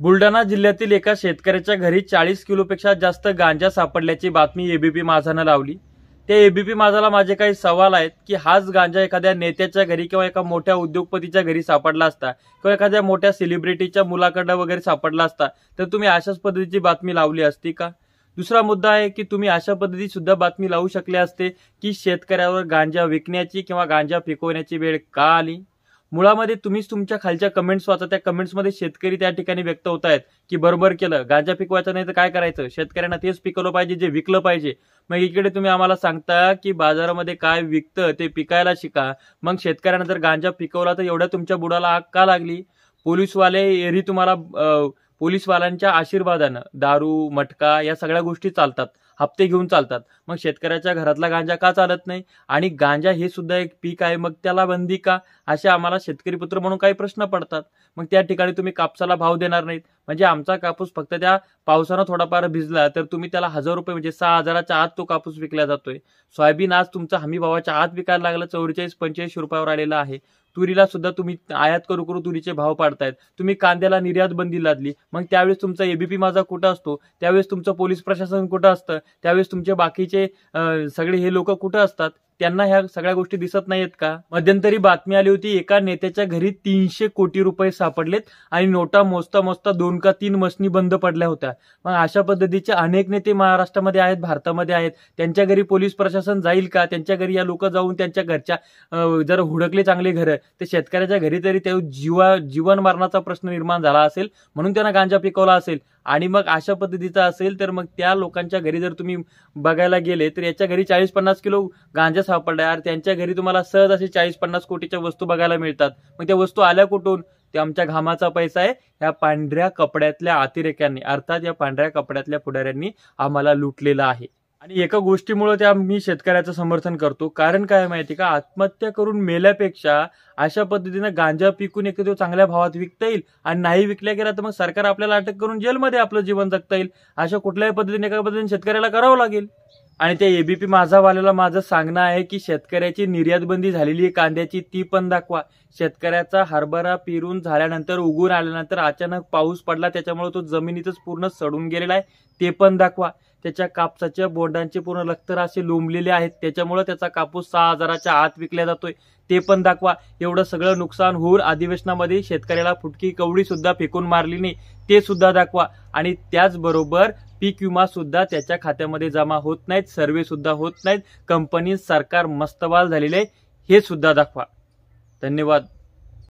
बुलढाणा जिल्ह्यातील एका शेतकऱ्याच्या घरी चाळीस किलोपेक्षा जास्त गांजा सापडल्याची बातमी एबीपी माझानं लावली. त्या एबीपी माझाला माझे काही सवाल आहेत की हाच गांजा एखाद्या नेत्याच्या घरी किंवा एका मोठ्या उद्योगपतीच्या घरी सापडला असता किंवा एखाद्या मोठ्या सेलिब्रिटीच्या मुलाकडं वगैरे सापडला असता तर तुम्ही अशाच पद्धतीची बातमी लावली असती का? दुसरा मुद्दा आहे की तुम्ही अशा पद्धती सुद्धा बातमी लावू शकले असते की शेतकऱ्यावर गांजा विकण्याची किंवा गांजा पिकवण्याची वेळ का आली? मुळामध्ये तुम्हीच तुमच्या खालच्या कमेंट्स वाचा. त्या कमेंट्समध्ये शेतकरी त्या ठिकाणी व्यक्त होत आहेत की बरोबर केलं. गांजा पिकवायचं नाही तर काय करायचं? शेतकऱ्यांना तेच पिकवलं पाहिजे जे विकलं पाहिजे. मग इकडे तुम्ही आम्हाला सांगता की बाजारामध्ये काय विकतं ते पिकायला शिका. मग शेतकऱ्यांना जर गांजा पिकवला तर एवढ्या तुमच्या बुडाला आग का लागली? पोलीसवाले एरी तुम्हाला पोलीसवाल्यांच्या आशीर्वादानं दारू मटका या सगळ्या गोष्टी चालतात. हप्ते घेऊन चालतात. मग शेतकऱ्याच्या घरातला गांजा का चालत नाही? आणि गांजा हे सुद्धा एक पीक आहे मग त्याला बंदी का? असे आम्हाला शेतकरी पुत्र म्हणून काही प्रश्न पडतात. मग त्या ठिकाणी तुम्ही कापसाला भाव देणार नाहीत. म्हणजे आमचा कापूस फक्त त्या पावसानं थोडाफार भिजला तर तुम्ही त्याला हजार रुपये म्हणजे सहा हजाराच्या आत तो कापूस विकला जातोय. सोयाबीन आज तुमचा हमी भावाच्या आत विकायला लागला चौवेचाळीस पंचेचाळीस रुपयावर आलेला आहे. तुरीला सुद्धा तुम्ही आयात करू करू तुरीचे भाव पाडतायत. तुम्ही कांद्याला निर्यात बंदी लादली मग त्यावेळेस तुमचा एबीपी माझा कुठं असतो? त्यावेळेस तुमचं पोलीस प्रशासन कुठं असतं? त्यावेळेस तुमचे बाकीचे सगळे हे लोक कुठं असतात? त्यांना ह्या सगळ्या गोष्टी दिसत नाहीत का? मध्यंतरी बातमी आली होती एका नेत्याच्या घरी तीनशे कोटी रुपये सापडलेत आणि नोटा मोजता मोजता दोन का तीन मशनी बंद पडल्या होत्या. मग अशा पद्धतीचे अनेक नेते महाराष्ट्रामध्ये आहेत भारतामध्ये आहेत. त्यांच्या घरी पोलीस प्रशासन जाईल का? त्यांच्या घरी या लोक जाऊन त्यांच्या घरच्या जर हुडकले चांगले घर तर शेतकऱ्याच्या घरी तरी त्या जीवा जीवन मरणाचा प्रश्न निर्माण झाला असेल म्हणून त्यांना गांजा पिकवला असेल. आणि मग अशा पद्धतीचा असेल तर मग त्या लोकांच्या घरी जर तुम्ही बघायला गेले तर याच्या घरी चाळीस पन्नास किलो गांजा सापडला यार. त्यांच्या घरी तुम्हाला सहज असे चाळीस पन्नास कोटीच्या वस्तू बघायला मिळतात. मग त्या वस्तू आल्या कुठून? ते आमच्या घामाचा पैसा आहे. ह्या पांढऱ्या कपड्यातल्या अतिरेक्यांनी अर्थात या पांढऱ्या कपड्यातल्या पुढाऱ्यांनी आम्हाला लुटलेलं आहे. आणि एका गोष्टीमुळे त्या मी शेतकऱ्याचं समर्थन करतो. कारण काय आहे माहिती का? आत्महत्या करून मेल्यापेक्षा अशा पद्धतीनं गांजा पिकून एक तो चांगल्या भावात विकता येईल आणि नाही विकल्या गेला तर मग सरकार आपल्याला अटक करून जेलमध्ये आपलं जीवन जगता येईल. अशा कुठल्याही पद्धतीने एका पद्धतीने शेतकऱ्याला करावं लागेल. आणि त्या एबीपी माझावाल्याला माझं सांगणं आहे की शेतकऱ्याची निर्यातबंदी झालेली आहे कांद्याची ती पण दाखवा. शेतकऱ्याचा हरभरा पेरून झाल्यानंतर उगून आल्यानंतर अचानक पाऊस पडला त्याच्यामुळे तो जमिनीतच पूर्ण सडून गेलेला आहे ते पण दाखवा. त्याच्या कापसाच्या बोंडांचे पूर्ण लखतर असे लोंबलेले आहेत. त्याच्यामुळे त्याचा कापूस सहा हजाराच्या आत विकला जातोय. ते पण दाखवा. एवढं सगळं नुकसान होऊन अधिवेशनामध्ये शेतकऱ्याला फुटकी कवडी सुद्धा फेकून मारली नाही. ते सुद्धा दाखवा. आणि त्याचबरोबर पीक विमा सुद्धा त्याच्या खात्यामध्ये जमा होत नाहीत. सर्वे सुद्धा होत नाहीत. कंपनी सरकार मस्तवाल झालेले आहे. हे सुद्धा दाखवा. धन्यवाद.